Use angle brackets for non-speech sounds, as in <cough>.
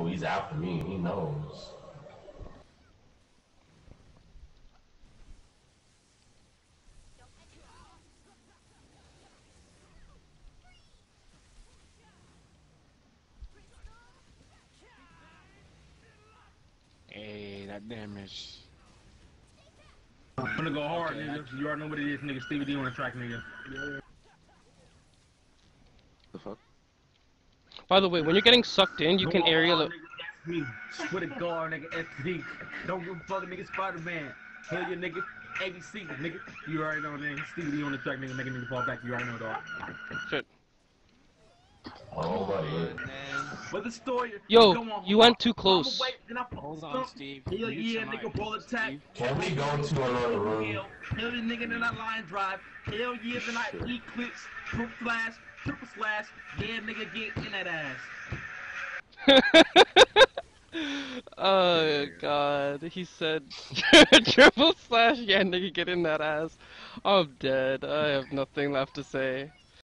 know he's after me. He knows. Hey, that damage. I'm gonna go hard, Okay, nigga. You already know what it is, nigga. Stevie D on the track, nigga. The fuck? By the way, when you're getting sucked in, you can Go aerial hard, it. nigga. That's me. With a guard, nigga. SD. Don't give a fuck, nigga. Spider-Man. Hell yeah, nigga. ABC, nigga. You already know, nigga. Stevie D on the track, nigga. Making nigga fall back. You already know, dog. Shit. Oh, buddy. But the story. Yo, on, you went too close. I'ma wait, then I Hold on. Steve. Hell Mute yeah, nigga. mic, Ball attack. Can we go to another room? Hell, hell yeah, nigga, then I line drive. Hell yeah, then I eclipse, triple flash, triple slash. Yeah, nigga, get in that ass. <laughs> oh god, he said <laughs> triple slash. Yeah, nigga, get in that ass. I'm dead. I have nothing left to say.